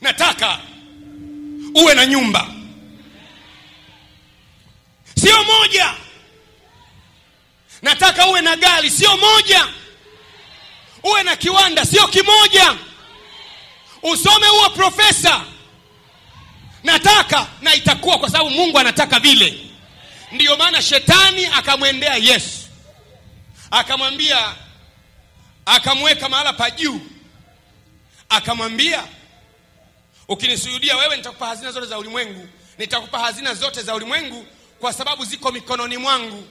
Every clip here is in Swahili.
nataka uwe na nyumba. Sio moja. Nataka uwe na gari. Sio moja. Uwe na kiwanda. Sio kimoja. Usome huo profesa. Nataka na itakuwa kwa sababu mungu anataka vile. Ndiyo maana shetani akamwendea yesu. Akamwambia akamweka mahala pa juu. Akamwambia ukinisujudia wewe nitakupa hazina zote za ulimwengu. Nitakupa hazina zote za ulimwengu kwa sababu ziko mikononi mwangu.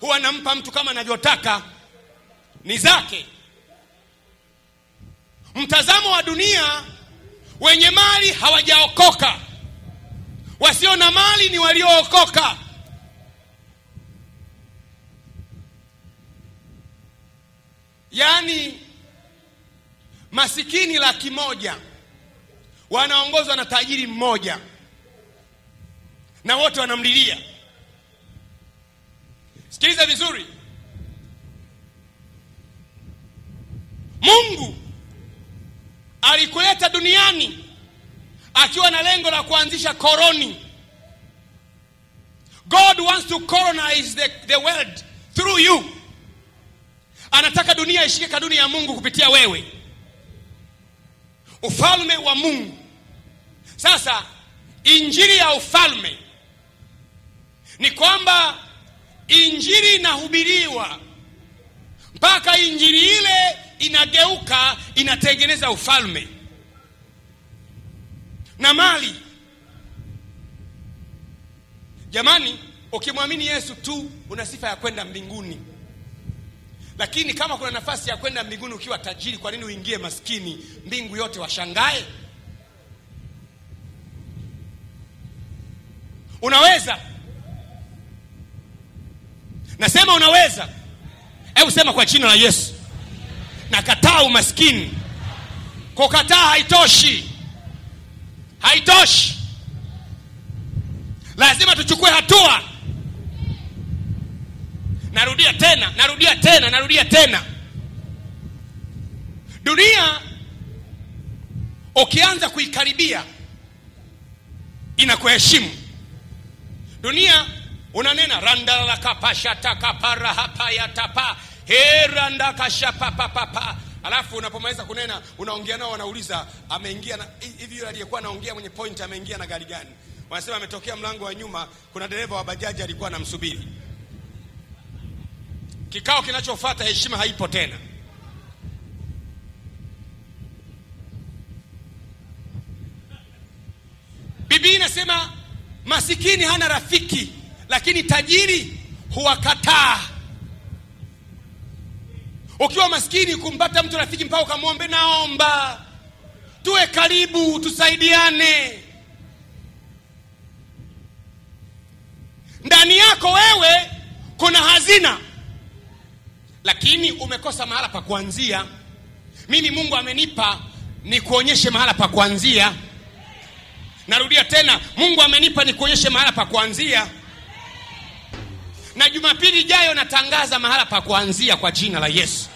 Huwa nampa mtu kama anavyotaka. Ni zake. Mtazamo wa dunia wenye mali hawajaokoka. Wasio na mali ni waliookoka. Yaani masikini laki moja wanaongozwa na tajiri mmoja. Na wote wanamlilia. Sikiliza vizuri. Mungu alikuleta duniani akiwa na lengo la kuanzisha koloni. god wants to colonize the, the world through you. Anataka dunia ishike kaduni ya mungu kupitia wewe. Ufalme wa mungu sasa injili ya ufalme ni kwamba injili inahubiriwa mpaka injili ile inageuka inatengeneza ufalme. Na mali. Jamani ukimwamini yesu tu una sifa ya kwenda mbinguni. Lakini kama kuna nafasi ya kwenda mbinguni ukiwa tajiri kwa nini uingie maskini? Mbingu yote washangae unaweza. Nasema unaweza. Hebu sema kwa jina la yesu. Nakataa umaskini. Kukataa haitoshi. Haitoshi. Lazima tuchukue hatua. Narudia tena narudia tena narudia tena. Dunia ukianza kuikaribia inakuheshimu dunia unanena randalakapashatakaparahapayaapa herandakashapapapapa alafu unapomaliza kunena unaongea nao wanauliza ameingia na hivi yule aliyekuwa anaongea mwenye point ameingia na gari gani? Wanasema ametokea mlango wa nyuma kuna dereva wa bajaji alikuwa anamsubiri. Kikao kinachofuata heshima haipo tena. Bibii inasema masikini hana rafiki lakini tajiri huwakataa. Ukiwa masikini kumpata mtu rafiki mpaka ukamwombe naomba tuwe karibu tusaidiane. Ndani yako wewe kuna hazina lakini umekosa mahala pa kuanzia. Mimi mungu amenipa ni kuonyeshe mahala pa kuanzia narudia tena mungu amenipa nikuonyeshe mahala pa kuanzia. Na jumapili ijayo natangaza mahala pa kuanzia kwa jina la yesu.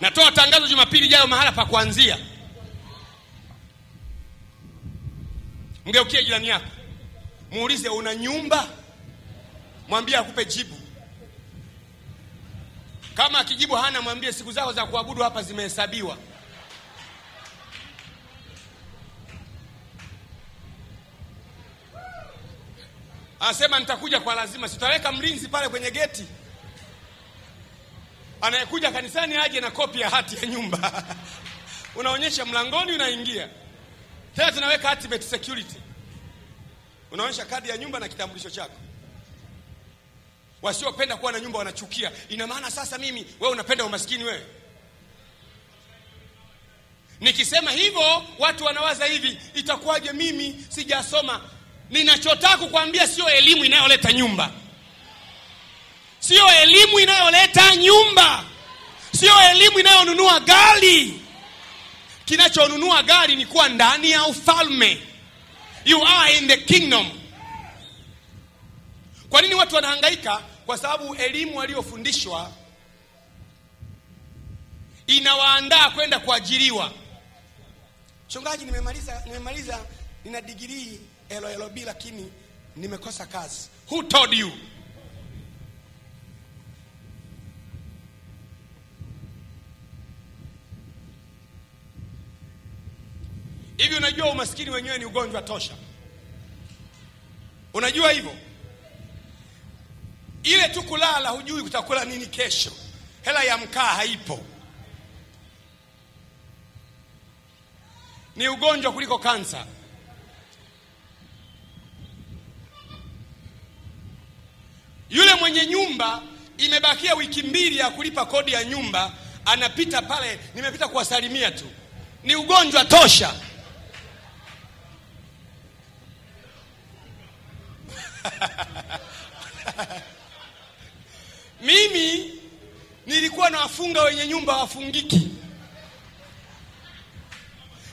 Natoa tangazo jumapili ijayo mahala pa kuanzia. Mgeukie jirani yako. Muulize una nyumba? Mwambie akupe jibu. Kama akijibu hana mwambie siku zao za kuabudu hapa zimehesabiwa anasema nitakuja kwa lazima. Sitaweka mlinzi pale kwenye geti. Anayekuja kanisani aje na kopi ya hati ya nyumba? Unaonyesha mlangoni unaingia. Tena tunaweka ultimate security. Unaonyesha kadi ya nyumba na kitambulisho chako. Wasiopenda kuwa na nyumba wanachukia. Ina maana sasa mimi wewe unapenda umaskini wewe? Nikisema hivyo watu wanawaza hivi itakuwaje mimi? Sijasoma ninachotaka kukwambia sio elimu inayoleta nyumba. Sio elimu inayoleta nyumba. Sio elimu inayonunua gari. Kinachonunua gari ni kuwa ndani ya ufalme. You are in the kingdom. Kwa nini watu wanahangaika? Kwa sababu elimu waliofundishwa inawaandaa kwenda kuajiriwa. Mchungaji nimemaliza nimemaliza nina digirii LLB lakini nimekosa kazi. Who told you? Hivi unajua umaskini wenyewe ni ugonjwa tosha? Unajua hivyo? Ile tu kulala hujui utakula nini kesho. Hela ya mkaa haipo. Ni ugonjwa kuliko kansa yule mwenye nyumba imebakia wiki mbili ya kulipa kodi ya nyumba anapita pale nimepita kuwasalimia tu. Ni ugonjwa tosha. Mimi nilikuwa nawafunga wenye nyumba wafungiki.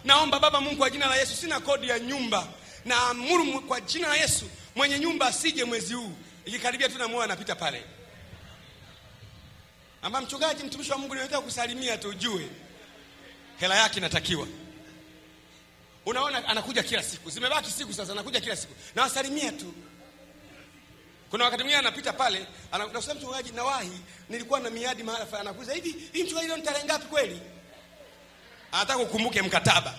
Naomba baba mungu kwa jina la yesu sina kodi ya nyumba. Na amuru kwa jina la yesu mwenye nyumba asije mwezi huu ikikaribia tu namuona anapita pale. Ama mchungaji mtumishi wa mungu nimetaka kusalimia tu ujue. Hela yake inatakiwa. Unaona anakuja kila siku. Zimebaki siku sasa anakuja kila siku. Nawasalimia tu. Kuna wakati mwingine anapita pale anasema mchungaji nawahi nilikuwa na miadi mahala fulani anakuza hivi hii mchungaji leo tarehe ngapi kweli? Anataka ukumbuke mkataba.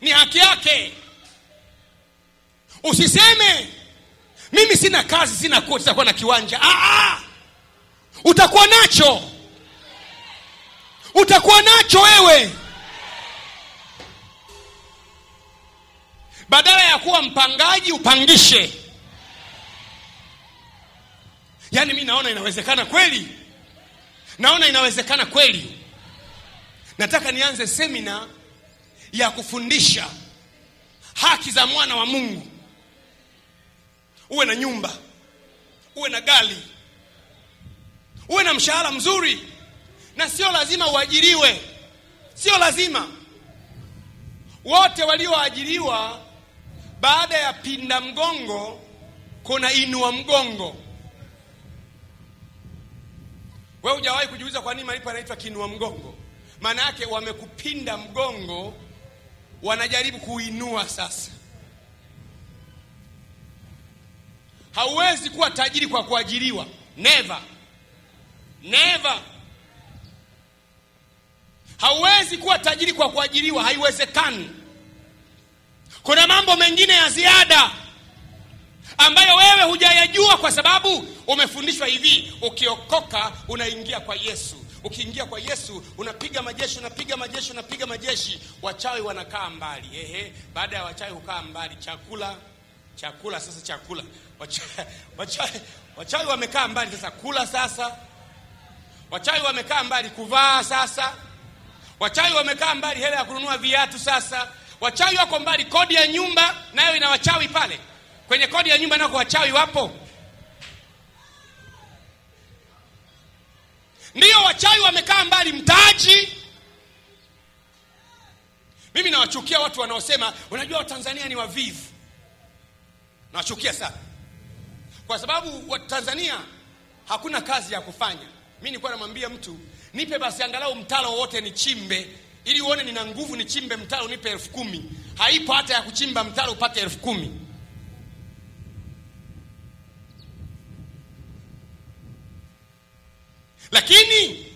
Ni haki yake usiseme mimi sina kazi sina koti sitakuwa na kiwanja. Ah, ah. utakuwa nacho. Utakuwa nacho wewe. Badala ya kuwa mpangaji upangishe. Yaani mi naona inawezekana kweli. Naona inawezekana kweli. Nataka nianze semina ya kufundisha haki za mwana wa mungu uwe na nyumba. Uwe na gari uwe na mshahara mzuri. Na sio lazima uajiriwe. Sio lazima. Wote walioajiriwa baada ya pinda mgongo kuna inua mgongo. We hujawahi kujiuliza kwa nini malipo yanaitwa kinua mgongo? Maana yake wamekupinda mgongo wanajaribu kuinua sasa hauwezi kuwa tajiri kwa kuajiriwa. Never. Never. Hauwezi kuwa tajiri kwa kuajiriwa. Haiwezekani. Kuna mambo mengine ya ziada ambayo wewe hujayajua kwa sababu umefundishwa hivi. Ukiokoka unaingia kwa yesu. Ukiingia kwa yesu unapiga majeshi unapiga majeshi unapiga majeshi. Wachawi wanakaa mbali. Ehe baada ya wachawi kukaa mbali. Chakula chakula sasa chakula. Wachawi, wachawi, wachawi wamekaa mbali sasa. Kula sasa. Wachawi wamekaa mbali kuvaa sasa. Wachawi wamekaa mbali hela ya kununua viatu sasa. Wachawi wako mbali kodi ya nyumba nayo ina wachawi pale. Kwenye kodi ya nyumba nako wachawi wapo. Ndiyo wachawi wamekaa mbali mtaji. Mimi nawachukia watu wanaosema unajua watanzania ni wavivu nawachukia sana. Kwa sababu watanzania hakuna kazi ya kufanya. Mi nilikuwa namwambia mtu nipe basi angalau mtalo wowote nichimbe. Ili uone nina nguvu nichimbe mtalo nipe elfu kumi. Haipo hata ya kuchimba mtalo upate elfu kumi. Lakini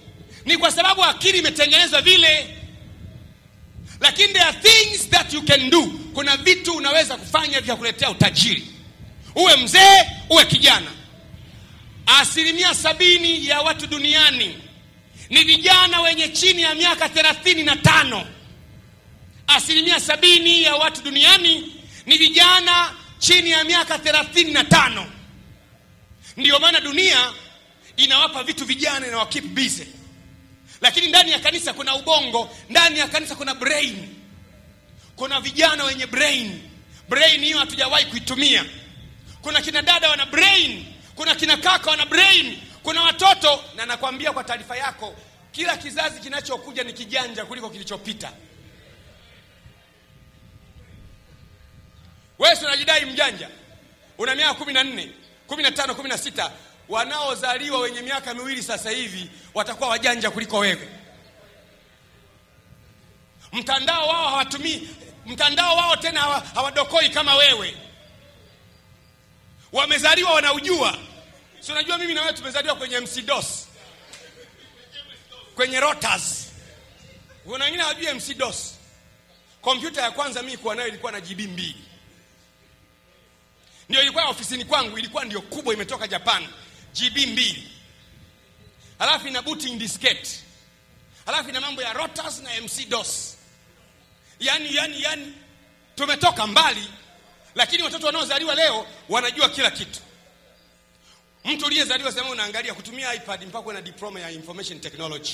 ni kwa sababu akili imetengenezwa vile. Lakini there are things that you can do kuna vitu unaweza kufanya vya kuletea utajiri. Uwe mzee uwe kijana. Asilimia sabini ya watu duniani ni vijana wenye chini ya miaka thelathini na tano. Asilimia sabini ya watu duniani ni vijana chini ya miaka thelathini na tano. Ndiyo maana dunia inawapa vitu vijana na wakip busy. Lakini ndani ya kanisa kuna ubongo ndani ya kanisa kuna brain kuna vijana wenye brain. Brain hiyo hatujawahi kuitumia. Kuna kina dada wana brain. Kuna kina kaka wana brain. Kuna watoto na nakwambia kwa taarifa yako kila kizazi kinachokuja ni kijanja kuliko kilichopita. Wewe unajidai mjanja? Una miaka kumi na nne kumi na tano kumi na sita. Wanaozaliwa wenye miaka miwili sasa hivi watakuwa wajanja kuliko wewe. Mtandao wao hawatumii mtandao wao tena hawa- hawadokoi kama wewe. Wamezaliwa wanaujua. Si unajua mimi na wewe tumezaliwa kwenye mcdos kwenye rotas kuna wengine hawajui mcdos kompyuta ya kwanza mimi kuwa nayo ilikuwa na gb mbili. Ndio ilikuwa ofisini kwangu ilikuwa ndio kubwa imetoka japan. Gb mbili. Halafu ina booting disket, halafu ina mambo ya rotas na mcdos yani yani yani. Tumetoka mbali lakini watoto wanaozaliwa leo wanajua kila kitu. Mtu uliyezaliwa sema unaangalia kutumia ipad mpaka una na diploma ya information technology.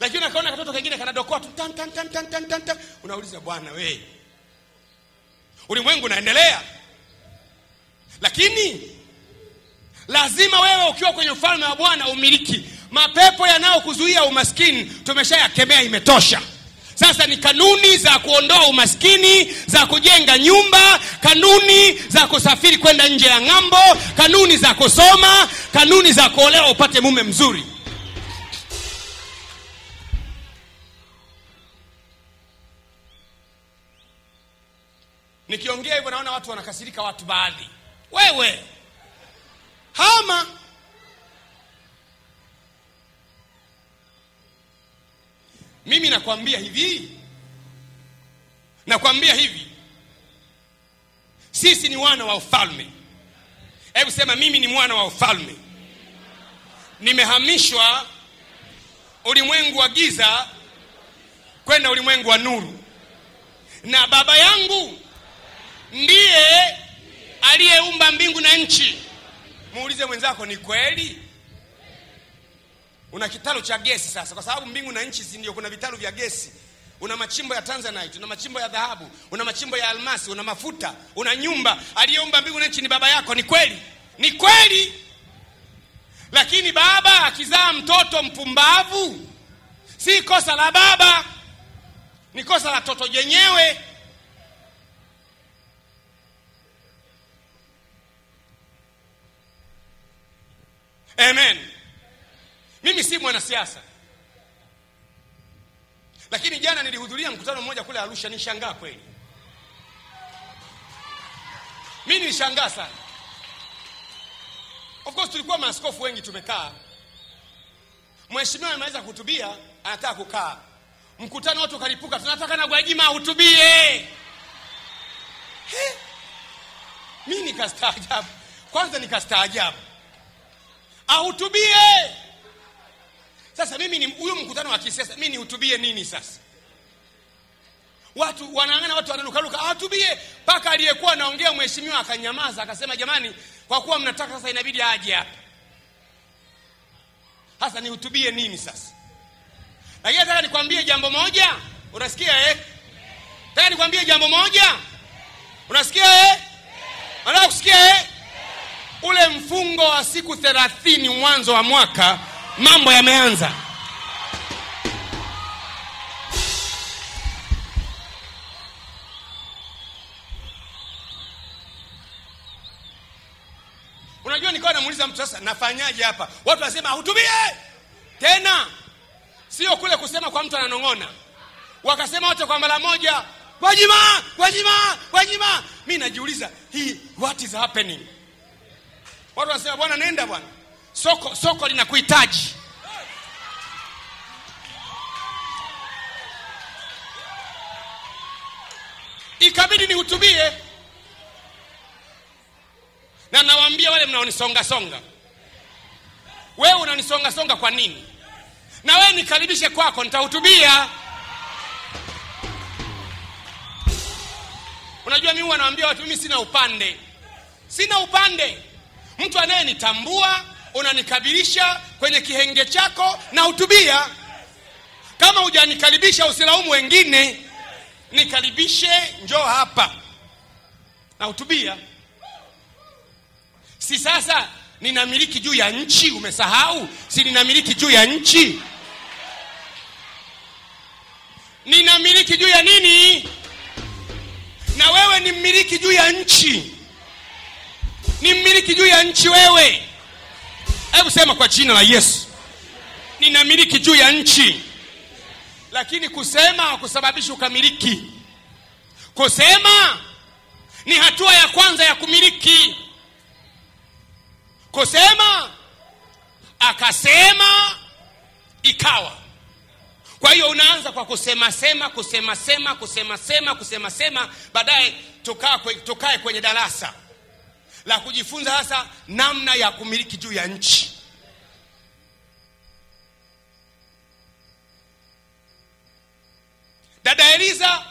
Lakini unakaona katoto kengine kanadokoa tu tan, tan, tan, tan, tan, tan. unauliza bwana we ulimwengu unaendelea? Lakini lazima wewe ukiwa kwenye ufalme wa bwana umiliki. Mapepo yanayokuzuia umaskini tumeshayakemea imetosha sasa ni kanuni za kuondoa umaskini za kujenga nyumba kanuni za kusafiri kwenda nje ya ng'ambo kanuni za kusoma kanuni za kuolewa upate mume mzuri. Nikiongea hivyo naona watu wanakasirika watu baadhi. Wewe hama mimi nakwambia hivi. Nakwambia hivi. Sisi ni wana wa ufalme. Hebu sema mimi ni mwana wa ufalme. Nimehamishwa ulimwengu wa giza kwenda ulimwengu wa nuru. Na baba yangu ndiye aliyeumba mbingu na nchi. Muulize mwenzako ni kweli una kitalo cha gesi sasa kwa sababu mbingu na nchi ndio kuna vitalu vya gesi. Una machimbo ya tanzanite una machimbo ya dhahabu una machimbo ya almasi una mafuta una nyumba. Aliyeumba mbingu na nchi ni baba yako. Ni kweli? Ni kweli? Lakini baba akizaa mtoto mpumbavu si kosa la baba ni kosa la toto jenyewe. Amen mimi si mwanasiasa. Lakini jana nilihudhuria mkutano mmoja kule arusha nishangaa kweli. Mi nilishangaa sana. Of course tulikuwa maaskofu wengi tumekaa. Mheshimiwa ameweza kuhutubia anataka kukaa. Mkutano watu ukalipuka tunataka na gwajima ahutubie. Mi nikastaajabu. Kwanza nikastaajabu. Ahutubie sasa mimi ni huyu mkutano wa kisiasa mimi nihutubie nini sasa watu wanaangana watu wanarukaruka, ahutubie mpaka aliyekuwa anaongea mheshimiwa akanyamaza akasema jamani kwa kuwa mnataka sasa inabidi aje hapa sasa nihutubie nini sasa lakini nataka nikwambie jambo moja unasikia eh? nataka nikwambie jambo moja unasikia eh? unataka kusikia eh? ule mfungo wa siku thelathini mwanzo wa mwaka mambo yameanza. Unajua nikawa namuuliza mtu sasa nafanyaje hapa? Watu wanasema hutubie tena sio kule kusema kwa mtu ananong'ona. Wakasema wote kwa mara moja gwajima gwajima gwajima mi najiuliza hii what is happening? Watu wanasema bwana nenda bwana soko soko linakuhitaji. Ikabidi nihutubie. Na nawaambia wale mnaonisongasonga wewe unanisongasonga kwa nini? Na wewe nikaribishe kwako nitahutubia. Unajua mimi wanaambia watu mimi sina upande. Sina upande. Mtu anayenitambua unanikabilisha kwenye kihenge chako na hutubia. Kama hujanikaribisha usilaumu wengine. Nikaribishe njoo hapa. Na hutubia. Si sasa ninamiliki juu ya nchi umesahau? Si ninamiliki juu ya nchi? Ninamiliki juu ya nini? Na wewe ni mmiliki juu ya nchi. Ni mmiliki juu ya nchi wewe hebu sema kwa jina la yesu. Ninamiliki juu ya nchi. Lakini kusema hakusababishi ukamiliki. Kusema ni hatua ya kwanza ya kumiliki. Kusema akasema ikawa. Kwa hiyo unaanza kwa kusema sema kusema sema kusema sema kusema sema baadaye tukae kwenye darasa la kujifunza hasa namna ya kumiliki juu ya nchi. Dada eliza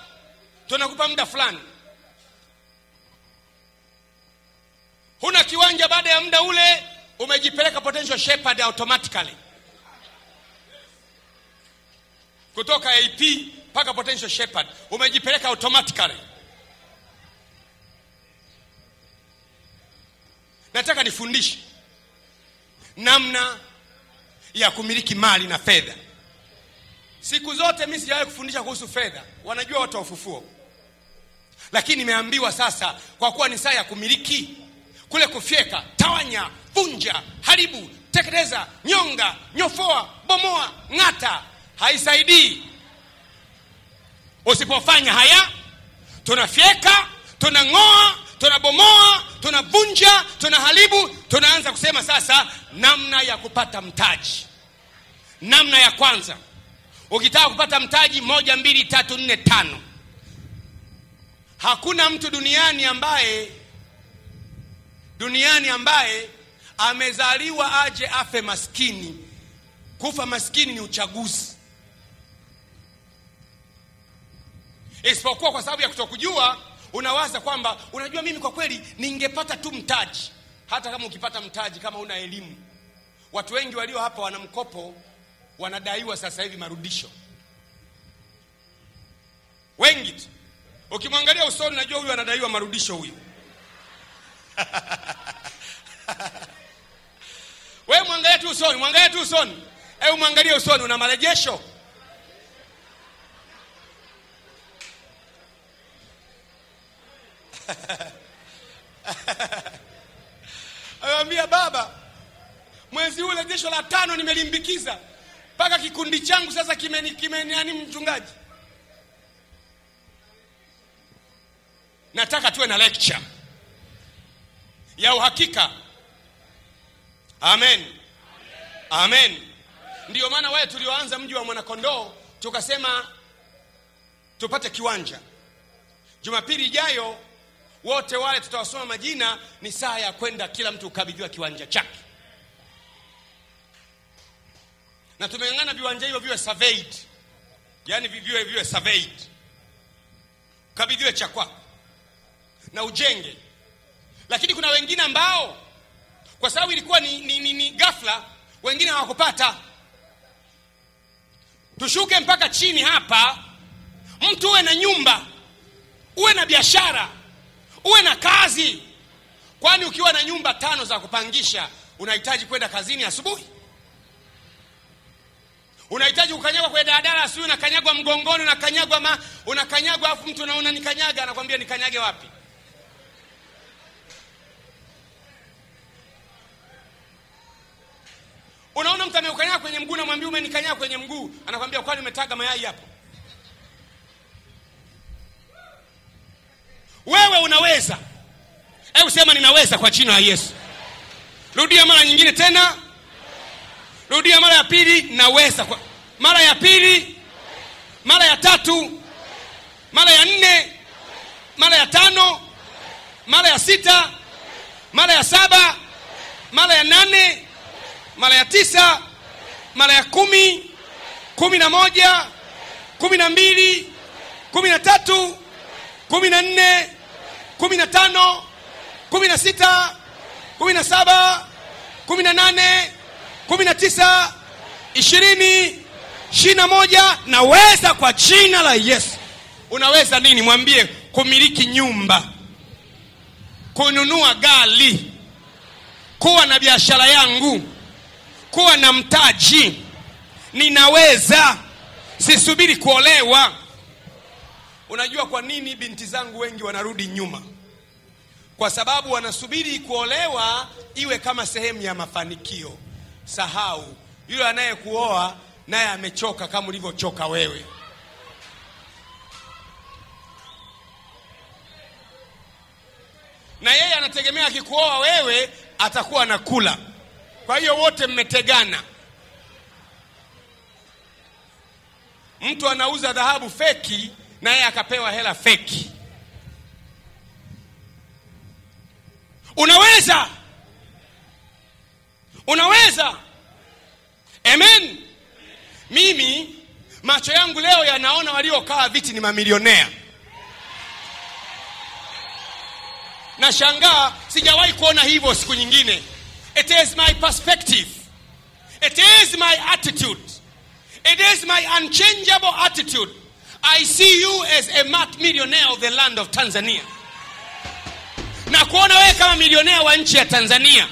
tunakupa muda fulani. Huna kiwanja baada ya muda ule umejipeleka potential shepherd automatically. Kutoka ap mpaka potential shepherd umejipeleka automatically nataka nifundishe namna ya kumiliki mali na fedha. Siku zote mi sijawahi kufundisha kuhusu fedha. Wanajua watu wa ufufuo. Lakini nimeambiwa sasa kwa kuwa ni saa ya kumiliki kule kufyeka tawanya vunja haribu tekeleza, nyonga nyofoa bomoa ng'ata haisaidii. Usipofanya haya tunafyeka tunang'oa tunabomoa tunavunja tunaharibu tunaanza kusema sasa namna ya kupata mtaji. Namna ya kwanza. Ukitaka kupata mtaji moja mbili tatu nne tano. Hakuna mtu duniani ambaye duniani ambaye amezaliwa aje afe maskini. Kufa maskini ni uchaguzi. Isipokuwa kwa sababu ya kutokujua unawaza kwamba unajua mimi kwa kweli ningepata tu mtaji. Hata kama ukipata mtaji kama una elimu. Watu wengi walio hapa wana mkopo wanadaiwa sasa hivi marudisho. Wengi tu. Ukimwangalia usoni najua huyu anadaiwa marudisho huyu. Wewe mwangalie tu usoni mwangalie tu usoni. Hebu mwangalie usoni una marejesho anamwambia baba mwezi ule jesho la tano nimelimbikiza mpaka kikundi changu sasa kimeni kimeniani mchungaji. Nataka tuwe na lecture ya uhakika. Amen. Amen. Ndiyo maana wale tulioanza mji wa mwanakondoo tukasema tupate kiwanja. Jumapili ijayo wote wale tutawasoma majina ni saa ya kwenda kila mtu ukabidhiwa kiwanja chake. Na tumeng'ang'ana viwanja hivyo viwe surveyed. Yani viwe viwe surveyed. Ukabidhiwe cha kwako. Na ujenge. Lakini kuna wengine ambao kwa sababu ilikuwa ni, ni, ni, ni ghafla wengine hawakupata. Tushuke mpaka chini hapa. Mtu uwe na nyumba. Uwe na biashara uwe na kazi. Kwani ukiwa na nyumba tano za kupangisha unahitaji kwenda kazini asubuhi? Unahitaji kukanyagwa kwenye daladala asubuhi unakanyagwa mgongoni unakanyagwa ma unakanyagwa afu mtu unaona nikanyaga anakwambia nikanyage wapi? Unaona mtu ameukanyaga kwenye mguu namwambia umenikanyaga kwenye mguu anakwambia kwani umetaga mayai hapo wewe unaweza hebu sema ninaweza kwa jina la yesu rudia mara nyingine tena rudia mara ya pili naweza kwa mara ya pili mara ya tatu mara ya nne mara ya tano mara ya sita mara ya saba mara ya nane mara ya tisa mara ya kumi kumi na moja kumi na mbili kumi na tatu kumi na nne kumi na tano kumi na sita kumi na saba kumi na nane kumi na tisa ishirini ishirini na moja. Naweza kwa jina la yesu. Unaweza nini? Mwambie kumiliki nyumba kununua gari kuwa na biashara yangu kuwa na mtaji. Ninaweza. Sisubiri kuolewa Unajua kwa nini binti zangu wengi wanarudi nyuma? Kwa sababu wanasubiri kuolewa iwe kama sehemu ya mafanikio. Sahau, yule anayekuoa naye amechoka kama ulivyochoka wewe. Na yeye anategemea akikuoa wewe atakuwa na kula Kwa hiyo wote mmetegana. Mtu anauza dhahabu feki na yeye akapewa hela feki. Unaweza. Unaweza. Amen. Mimi macho yangu leo yanaona waliokaa viti ni mamilionea. Nashangaa sijawahi kuona hivyo siku nyingine. It is my perspective. It is my attitude. It is my unchangeable attitude i see you as a mat millionaire of the land of tanzania. Na kuona wewe kama milionea wa nchi ya tanzania.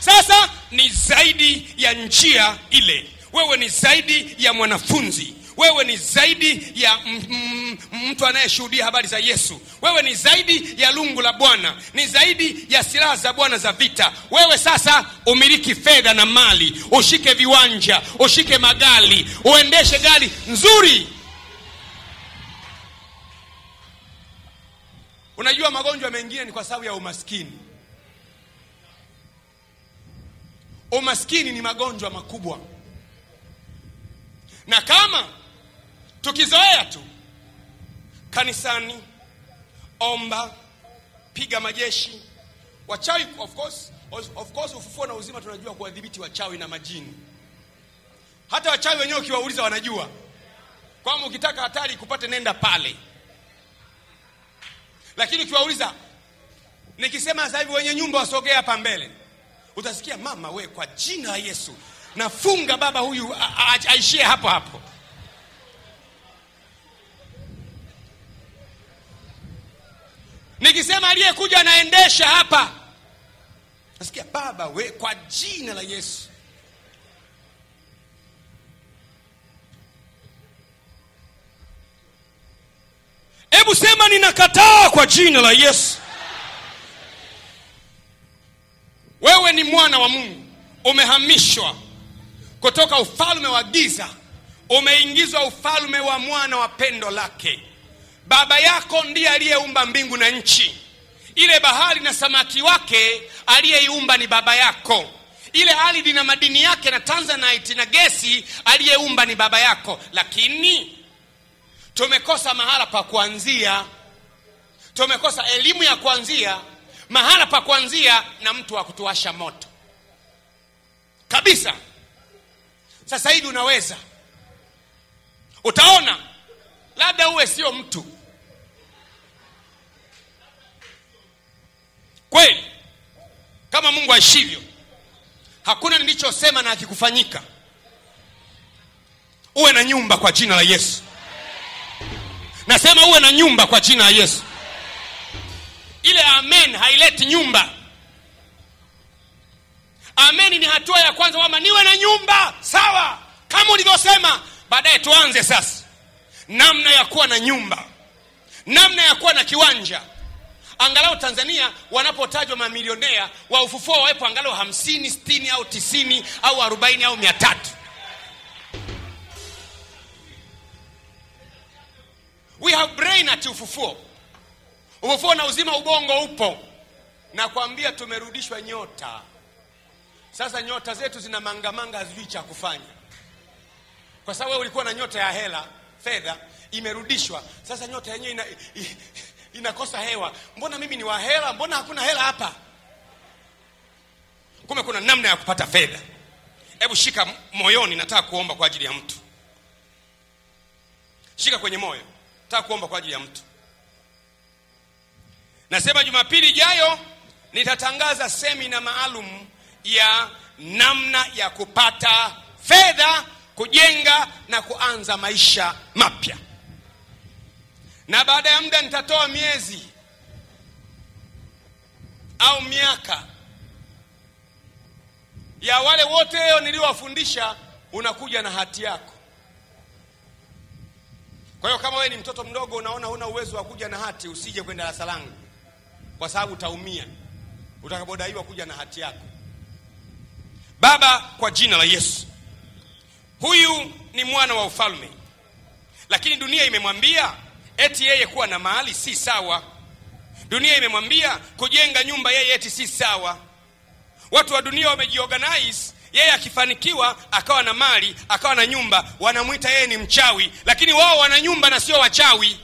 Sasa ni zaidi ya njia ile. Wewe ni zaidi ya mwanafunzi. Wewe ni zaidi ya mtu anayeshuhudia habari za yesu. Wewe ni zaidi ya lungu la bwana. Ni zaidi ya silaha za bwana za vita. Wewe sasa umiliki fedha na mali. Ushike viwanja. Ushike magari uendeshe gari nzuri unajua magonjwa mengine ni kwa sababu ya umaskini. Umaskini ni magonjwa makubwa. Na kama tukizoea tu kanisani omba piga majeshi wachawi of course, of course ufufuo na uzima tunajua kuwadhibiti wachawi na majini. Hata wachawi wenyewe ukiwauliza wanajua. Kwamba ukitaka hatari kupate nenda pale lakini ukiwauliza nikisema sasa hivi wenye nyumba wasogee hapa mbele utasikia mama we kwa jina la yesu nafunga baba huyu aishie hapo hapo. Nikisema aliyekuja anaendesha hapa nasikia baba we kwa jina la yesu hebu sema ninakataa kwa jina la yesu. Wewe ni mwana wa mungu. Umehamishwa kutoka ufalme wa giza. Umeingizwa ufalme wa mwana wa pendo lake. Baba yako ndiye aliyeumba mbingu na nchi. Ile bahari na samaki wake aliyeiumba ni baba yako. Ile ardhi na madini yake na tanzanite na gesi aliyeumba ni baba yako. Lakini tumekosa mahala pa kuanzia. Tumekosa elimu ya kuanzia mahala pa kuanzia na mtu wa kutuasha moto. Kabisa. Sasa hivi unaweza. Utaona labda uwe sio mtu. Kweli kama mungu aishivyo hakuna nilichosema na akikufanyika uwe na nyumba kwa jina la yesu nasema uwe na nyumba kwa jina ya yesu. Ile amen haileti nyumba. Amen ni hatua ya kwanza kwamba niwe na nyumba. Sawa kama ulivyosema. Baadaye tuanze sasa. Namna ya kuwa na nyumba. Namna ya kuwa na kiwanja. Angalau tanzania wanapotajwa mamilionea wa ufufuo wawepo angalau hamsini stini au tisini au arobaini au mia tatu have brain ati ufufuo ufufuo na uzima ubongo upo. Nakwambia tumerudishwa nyota. Sasa nyota zetu zina mangamanga hazijui cha kufanya. Kwa sababu ulikuwa na nyota ya hela fedha imerudishwa. Sasa nyota yenyewe ina, inakosa hewa. Mbona mimi ni wa hela? Mbona hakuna hela hapa? Kumbe kuna namna ya kupata fedha. Hebu shika moyoni nataka kuomba kwa ajili ya mtu. Shika kwenye moyo nataka kuomba kwa ajili ya mtu. Nasema jumapili ijayo nitatangaza semina maalum ya namna ya kupata fedha kujenga na kuanza maisha mapya. Na baada ya muda nitatoa miezi au miaka ya wale wote leo niliowafundisha unakuja na hati yako kwa hiyo kama wewe ni mtoto mdogo unaona huna uwezo wa kuja na hati usije kwenda darasa langu. Kwa sababu utaumia utakapodaiwa kuja na hati yako. Baba kwa jina la yesu. Huyu ni mwana wa ufalme. Lakini dunia imemwambia eti yeye kuwa na mahali si sawa. Dunia imemwambia kujenga nyumba yeye eti si sawa. Watu wa dunia wamejiorganize yeye akifanikiwa akawa na mali akawa na nyumba wanamwita yeye ni mchawi. Lakini wao wana nyumba na sio wachawi.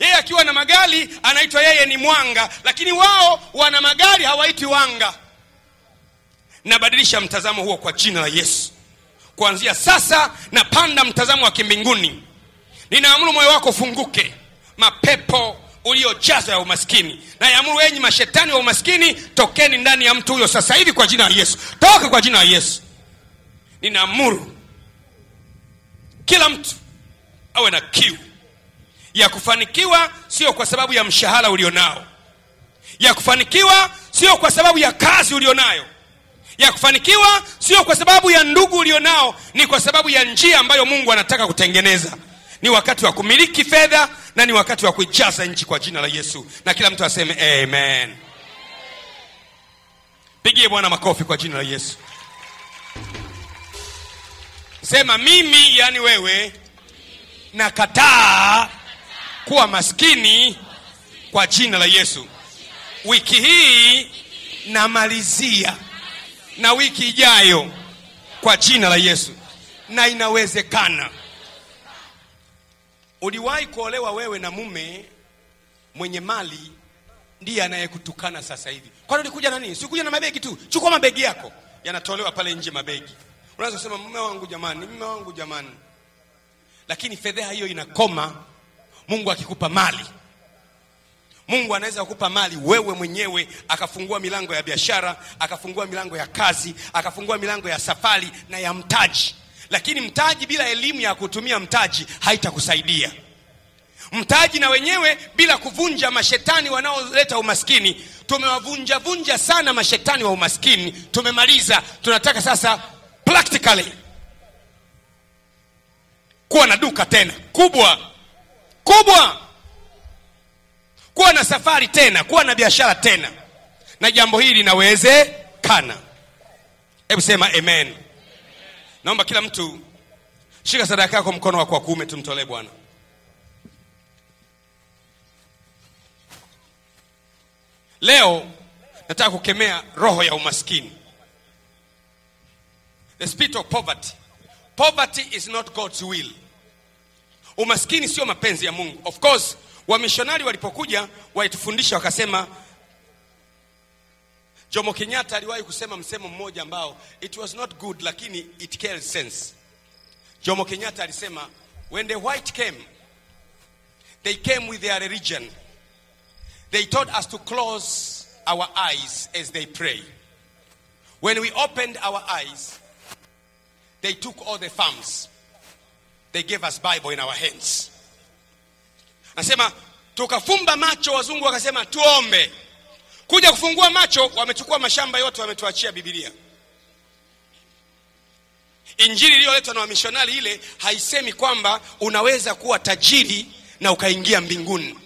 Yeye akiwa na magari anaitwa yeye ni mwanga. Lakini wao wana magari hawaiti wanga. Nabadilisha mtazamo huo kwa jina la yesu. Kuanzia sasa napanda mtazamo wa kimbinguni. Ninaamuru moyo wako ufunguke. Mapepo uliojazwa ya umaskini. Na yaamuru enyi mashetani wa umaskini tokeni ndani ya mtu huyo sasa hivi kwa jina la yesu. Toka kwa jina la yesu. Ninaamuru kila mtu awe na kiu. Ya kufanikiwa sio kwa sababu ya mshahara ulionao. Ya kufanikiwa sio kwa sababu ya kazi ulionayo. Ya kufanikiwa sio kwa sababu ya ndugu ulionao ni kwa sababu ya njia ambayo mungu anataka kutengeneza ni wakati wa kumiliki fedha na ni wakati wa kuijaza nchi kwa jina la yesu. Na kila mtu aseme amen. Pigie bwana makofi kwa jina la yesu. Sema mimi yani wewe nakataa kuwa maskini kwa jina la yesu. Wiki hii namalizia na wiki ijayo kwa jina la yesu. Na inawezekana uliwahi kuolewa wewe na mume mwenye mali ndiye anayekutukana sasa hivi? Kwani ulikuja na nini? Sikuja na mabegi tu? Chukua mabegi yako. Yanatolewa pale nje mabegi. Unaweza kusema mume wangu jamani mume wangu jamani. Lakini fedheha hiyo inakoma. Mungu akikupa mali. Mungu anaweza kukupa mali wewe mwenyewe akafungua milango ya biashara akafungua milango ya kazi akafungua milango ya safari na ya mtaji lakini mtaji bila elimu ya kutumia mtaji haitakusaidia. Mtaji na wenyewe bila kuvunja mashetani wanaoleta umaskini. Tumewavunja vunja sana mashetani wa umaskini. Tumemaliza. Tunataka sasa practically kuwa na duka tena. Kubwa. Kubwa. Kuwa na safari tena. Kuwa na biashara tena. Na jambo hili linawezekana. Hebu sema amen naomba kila mtu shika sadaka yako mkono wako wa kuume tumtolee bwana. Leo nataka kukemea roho ya umaskini. The spirit of poverty. Poverty is not god's will. Umaskini sio mapenzi ya mungu. Of course wamishonari walipokuja walitufundisha wakasema jomo kenyatta aliwahi kusema msemo mmoja ambao it was not good lakini it carried sense. Jomo kenyatta alisema when the white came they came with their religion. They taught us to close our eyes as they pray. When we opened our eyes they took all the farms. They gave us bible in our hands. Anasema tukafumba macho wazungu wakasema tuombe kuja kufungua macho wamechukua mashamba yote wametuachia Biblia. injili iliyoletwa na wamishonari ile haisemi kwamba unaweza kuwa tajiri na ukaingia mbinguni.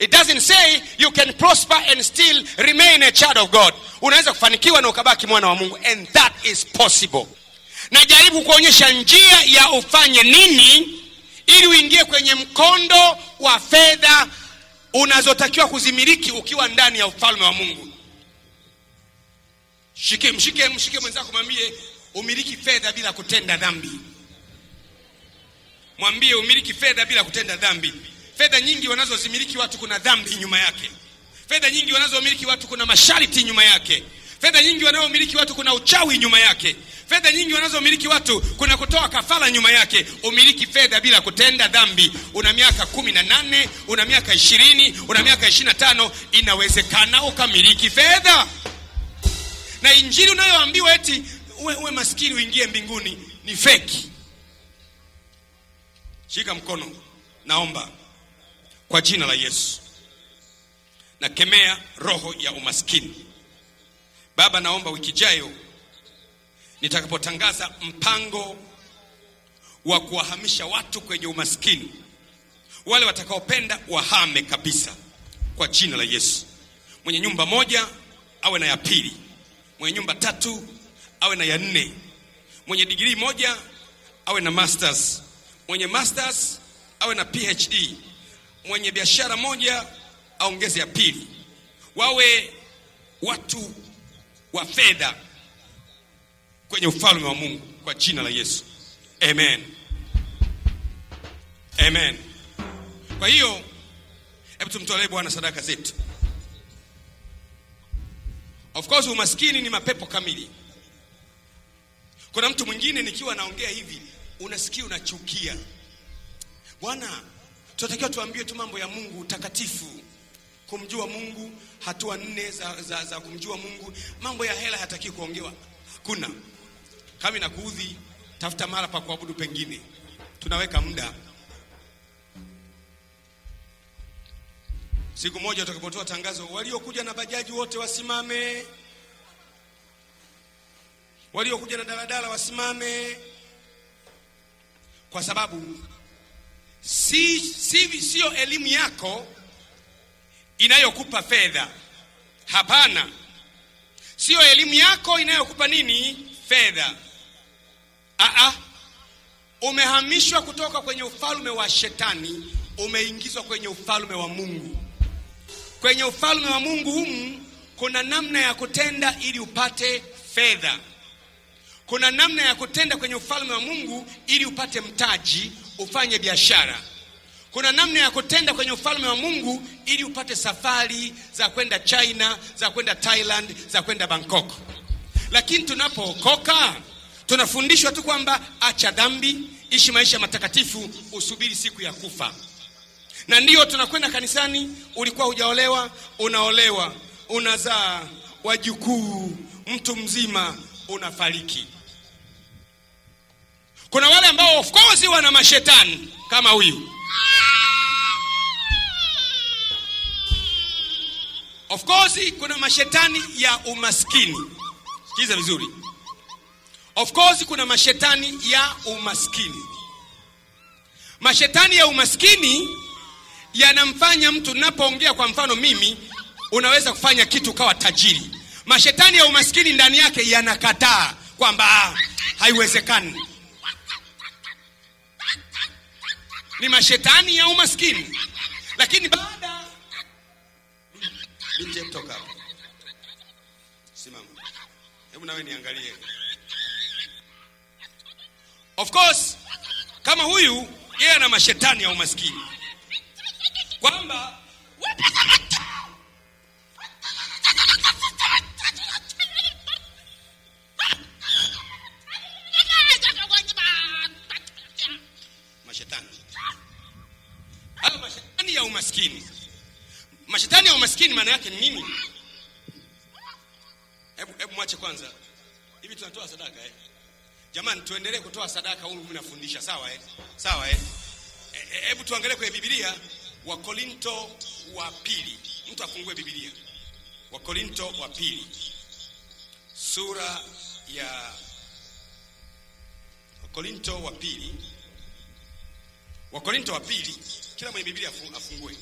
It doesn't say you can prosper and still remain a child of god. Unaweza kufanikiwa na ukabaki mwana wa mungu and that is possible. Najaribu kuonyesha njia ya ufanye nini ili uingie kwenye mkondo wa fedha unazotakiwa kuzimiliki ukiwa ndani ya ufalme wa mungu. Shike mshike mshike mwenzako mwambie umiliki fedha bila kutenda dhambi. Mwambie umiliki fedha bila kutenda dhambi. Fedha nyingi wanazozimiliki watu kuna dhambi nyuma yake. Fedha nyingi wanazomiliki watu kuna masharti nyuma yake. Fedha nyingi wanayomiliki watu kuna uchawi nyuma yake fedha nyingi wanazomiliki watu kuna kutoa kafara nyuma yake. Umiliki fedha bila kutenda dhambi. Una miaka kumi na nane una miaka ishirini una miaka ishiri na tano. Inawezekana ukamiliki fedha. Na injili unayoambiwa eti uwe, uwe maskini uingie mbinguni ni feki. Shika mkono. Naomba. Kwa jina la yesu. Nakemea roho ya umaskini. Baba naomba wiki ijayo nitakapotangaza mpango wa kuwahamisha watu kwenye umaskini wale watakaopenda wahame kabisa kwa jina la yesu. Mwenye nyumba moja awe na ya pili. Mwenye nyumba tatu awe na ya nne. Mwenye digrii moja awe na masters. Mwenye masters awe na phd mwenye biashara moja aongeze ya pili, wawe watu wa fedha kwenye ufalme wa Mungu kwa jina la Yesu. Amen. Amen. Kwa hiyo hebu tumtolee Bwana sadaka zetu. Of course umaskini ni mapepo kamili. Kuna mtu mwingine nikiwa naongea hivi unasikia unachukia. Bwana, tunatakiwa tuambie tu mambo ya Mungu takatifu kumjua Mungu, hatua nne za, za, za kumjua Mungu. Mambo ya hela hatakiwi kuongewa, hakuna. Kama inakuudhi, tafuta mara pa kuabudu pengine, tunaweka muda. Siku moja utakapotoa tangazo, waliokuja na bajaji wote wasimame, waliokuja na daladala wasimame, kwa sababu si, si, sio elimu yako inayokupa fedha. Hapana, siyo elimu yako inayokupa nini? Fedha. Aa, umehamishwa kutoka kwenye ufalme wa shetani, umeingizwa kwenye ufalme wa Mungu. Kwenye ufalme wa Mungu humu kuna namna ya kutenda ili upate fedha. Kuna namna ya kutenda kwenye ufalme wa Mungu ili upate mtaji, ufanye biashara. Kuna namna ya kutenda kwenye ufalme wa Mungu ili upate safari za kwenda China, za kwenda Thailand, za kwenda Bangkok. Lakini tunapookoka tunafundishwa tu kwamba acha dhambi, ishi maisha matakatifu, usubiri siku ya kufa. Na ndiyo tunakwenda kanisani, ulikuwa hujaolewa, unaolewa, unazaa wajukuu, mtu mzima, unafariki. Kuna wale ambao of course wana mashetani kama huyu. Of course kuna mashetani ya umaskini. Sikiza vizuri. Of course kuna mashetani ya umaskini. Mashetani ya umaskini yanamfanya mtu, ninapoongea kwa mfano mimi, unaweza kufanya kitu kawa tajiri. Mashetani ya umaskini ndani yake yanakataa kwamba ah, haiwezekani. Ni mashetani ya umaskini, lakini baada nje, toka hapa, simama, hebu nawe niangalie. Of course kama huyu yeye ana mashetani ya umaskini kwamba ya umaskini. Mashetani ya umaskini maana yake ni nini? Hebu hebu mwache kwanza, hivi tunatoa sadaka eh? Jamani, tuendelee kutoa sadaka huyu mnafundisha, sawa eh? Sawa eh? Hebu e, tuangalie kwenye Biblia Wakorinto wa pili. Mtu afungue Biblia. Wakorinto wa pili sura ya Wakorinto wa pili Wakorinto wa pili, kila mwenye Biblia afungue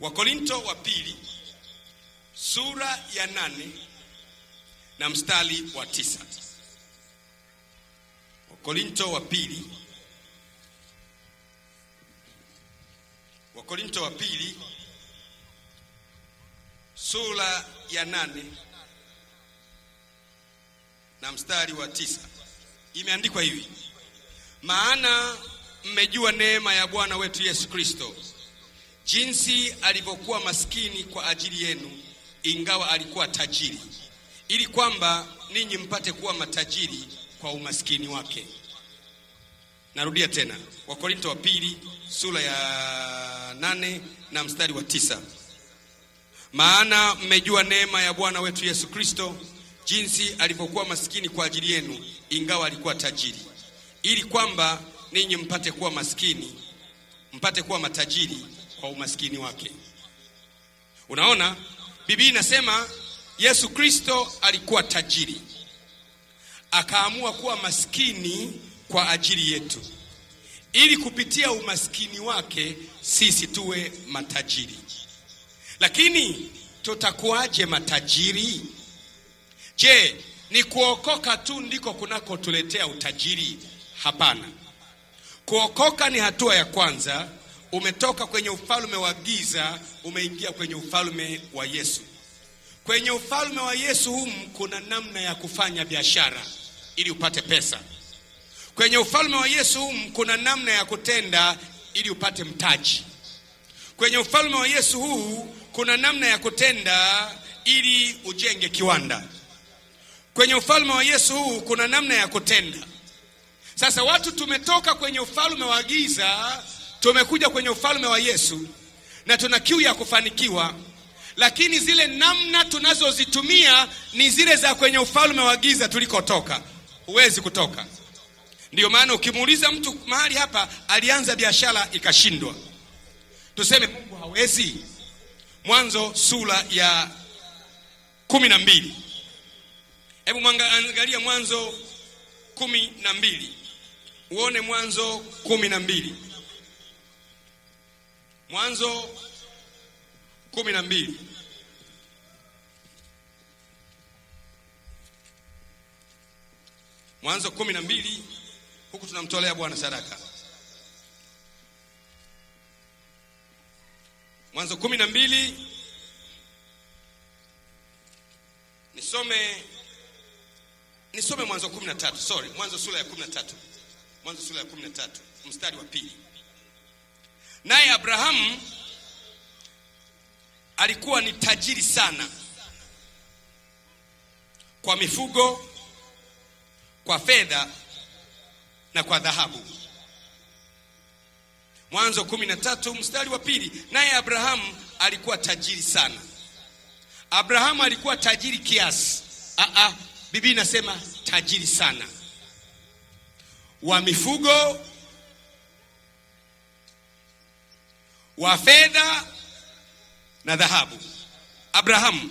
Wakorinto wa pili sura ya nane na mstari wa tisa. Wakorinto wa pili. Wakorinto wa pili sura ya nane na mstari wa tisa. Imeandikwa hivi: maana mmejua neema ya Bwana wetu Yesu Kristo, jinsi alivyokuwa maskini kwa ajili yenu, ingawa alikuwa tajiri, ili kwamba ninyi mpate kuwa matajiri kwa umaskini wake. Narudia tena, Wakorinto wa pili sura ya nane na mstari wa tisa. Maana mmejua neema ya Bwana wetu Yesu Kristo, jinsi alivyokuwa maskini kwa ajili yenu, ingawa alikuwa tajiri, ili kwamba ninyi mpate kuwa maskini, mpate kuwa matajiri kwa umaskini wake. Unaona, Biblia inasema Yesu Kristo alikuwa tajiri, akaamua kuwa maskini kwa ajili yetu ili kupitia umaskini wake sisi tuwe matajiri. Lakini tutakuwaje matajiri? Je, ni kuokoka tu ndiko kunakotuletea utajiri? Hapana. Kuokoka ni hatua ya kwanza, umetoka kwenye ufalme wa giza umeingia kwenye ufalme wa Yesu. Kwenye ufalme wa Yesu humu kuna namna ya kufanya biashara ili upate pesa. Kwenye ufalme wa Yesu humu kuna namna ya kutenda ili upate mtaji. Kwenye ufalme wa Yesu huu kuna namna ya kutenda ili ujenge kiwanda. Kwenye ufalme wa Yesu huu kuna namna ya kutenda. Sasa watu tumetoka kwenye ufalme wa giza, tumekuja kwenye ufalme wa Yesu na tuna kiu ya kufanikiwa, lakini zile namna tunazozitumia ni zile za kwenye ufalme wa giza tulikotoka. Huwezi kutoka. Ndiyo maana ukimuuliza mtu mahali hapa alianza biashara ikashindwa, tuseme Mungu hawezi. Mwanzo sura ya kumi na mbili. Hebu angalia Mwanzo kumi na mbili uone Mwanzo kumi na mbili Mwanzo kumi na mbili Mwanzo kumi na mbili huku tunamtolea Bwana sadaka. Mwanzo kumi na mbili nisome nisome Mwanzo kumi na tatu sorry, Mwanzo sura ya kumi na tatu Mwanzo sura ya kumi na tatu mstari wa pili. Naye Abrahamu alikuwa ni tajiri sana kwa mifugo, kwa fedha na kwa dhahabu. Mwanzo kumi na tatu mstari wa pili. Naye Abrahamu alikuwa tajiri sana. Abrahamu alikuwa tajiri kiasi, aa, Biblia inasema tajiri sana wa mifugo, wa fedha na dhahabu. Abrahamu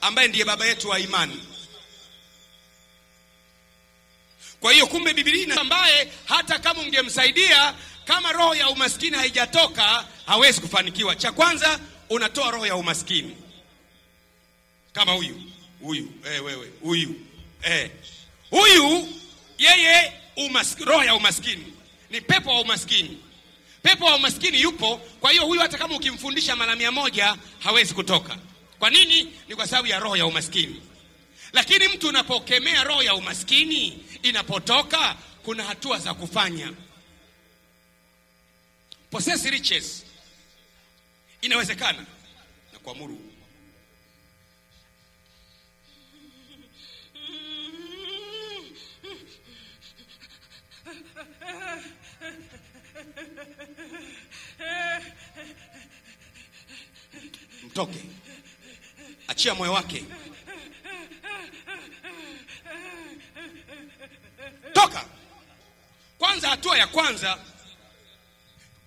ambaye ndiye baba yetu wa imani. Kwa hiyo kumbe Biblia ambaye hata kama ungemsaidia kama roho ya umaskini haijatoka hawezi kufanikiwa. Cha kwanza unatoa roho ya umaskini, kama huyu huyu, eh, wewe huyu, eh, huyu yeye umas, roho ya umaskini ni pepo wa umaskini. Pepo wa umaskini yupo. Kwa hiyo huyu hata kama ukimfundisha mara mia moja hawezi kutoka. Kwa nini? Ni kwa sababu ya roho ya umaskini. Lakini mtu unapokemea roho ya umaskini inapotoka, kuna hatua za kufanya. Possess riches inawezekana na kuamuru mtoke, achia moyo wake, toka kwanza. Hatua ya kwanza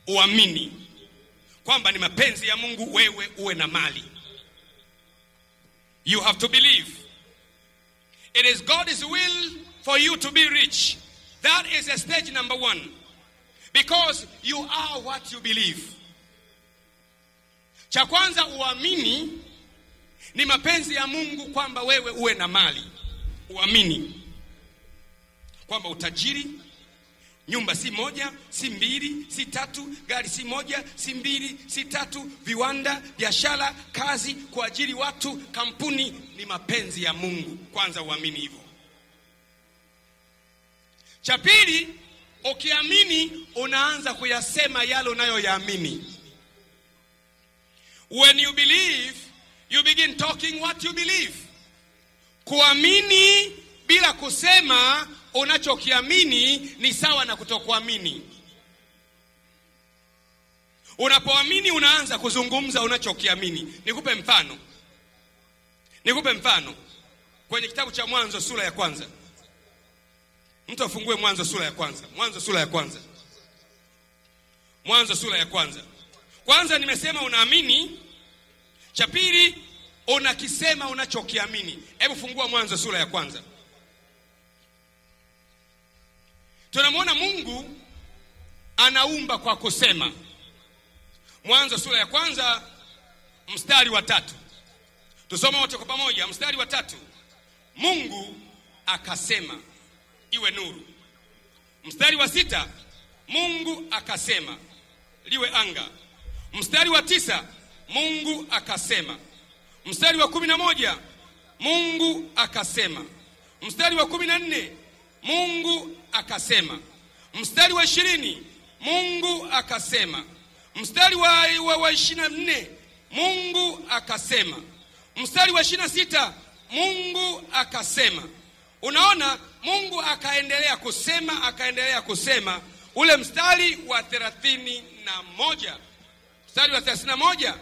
uamini kwamba ni mapenzi ya Mungu wewe uwe na mali. You have to believe it is God's will for you to be rich. That is a stage number one because you are what you believe. Cha kwanza uamini ni mapenzi ya Mungu kwamba wewe uwe na mali. Uamini kwamba utajiri nyumba si moja si mbili si tatu, gari si moja si mbili si tatu, viwanda, biashara, kazi, kuajiri watu, kampuni ni mapenzi ya Mungu. Kwanza uamini hivyo. Cha pili, ukiamini unaanza kuyasema yale unayoyaamini. When you believe you begin talking what you believe. Kuamini bila kusema unachokiamini ni sawa na kutokuamini. Unapoamini unaanza kuzungumza unachokiamini. Nikupe mfano, nikupe mfano kwenye kitabu cha Mwanzo sura ya kwanza. Mtu afungue Mwanzo sura ya kwanza. Mwanzo sura ya kwanza. Mwanzo sura ya kwanza. Kwanza nimesema unaamini. Cha pili unakisema unachokiamini. Hebu fungua Mwanzo sura ya kwanza. Tunamwona Mungu anaumba kwa kusema. Mwanzo sura ya kwanza mstari wa tatu. tusoma wote kwa pamoja, mstari wa tatu. Mungu akasema iwe nuru. Mstari wa sita, Mungu akasema liwe anga. Mstari wa tisa Mungu akasema. Mstari wa kumi na moja Mungu akasema. Mstari wa kumi na nne Mungu akasema. Mstari wa ishirini Mungu akasema. Mstari wa, ishirini na nne Mungu akasema. Mstari wa ishirini na sita Mungu akasema. Unaona, Mungu akaendelea kusema, akaendelea kusema. Ule mstari wa thelathini na moja mstari wa thelathini na moja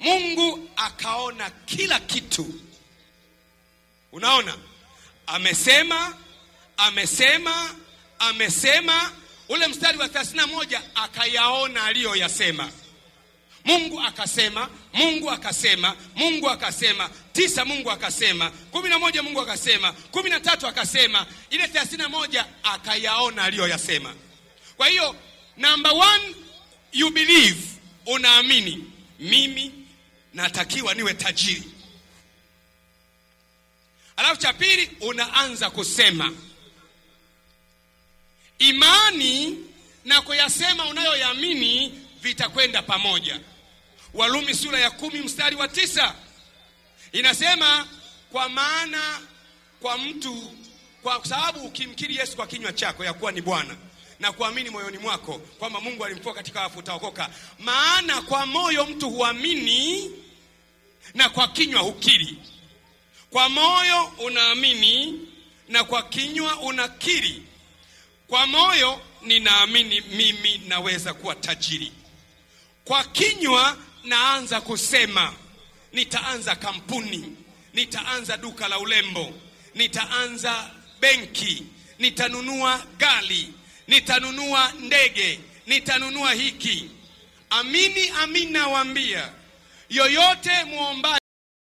Mungu akaona kila kitu. Unaona, amesema amesema amesema. Ule mstari wa thelathini na moja akayaona aliyoyasema. Mungu akasema, Mungu akasema, Mungu akasema. Tisa, Mungu akasema. kumi na moja, Mungu akasema. kumi na tatu akasema. Ile thelathini na moja akayaona aliyoyasema. Kwa hiyo number one, you believe, unaamini mimi natakiwa niwe tajiri. Alafu cha pili, unaanza kusema. Imani na kuyasema unayoyamini vitakwenda pamoja. Walumi sura ya kumi mstari wa tisa inasema, kwa maana kwa mtu, kwa sababu ukimkiri Yesu kwa kinywa chako ya kuwa ni Bwana na kuamini moyoni mwako kwamba Mungu alimfua katika wafu utaokoka. Maana kwa moyo mtu huamini na kwa kinywa hukiri. Kwa moyo unaamini na kwa kinywa unakiri. Kwa moyo ninaamini mimi naweza kuwa tajiri. Kwa kinywa naanza kusema nitaanza kampuni, nitaanza duka la urembo, nitaanza benki, nitanunua gari, nitanunua ndege, nitanunua hiki. Amini amini nawaambia, yoyote muomba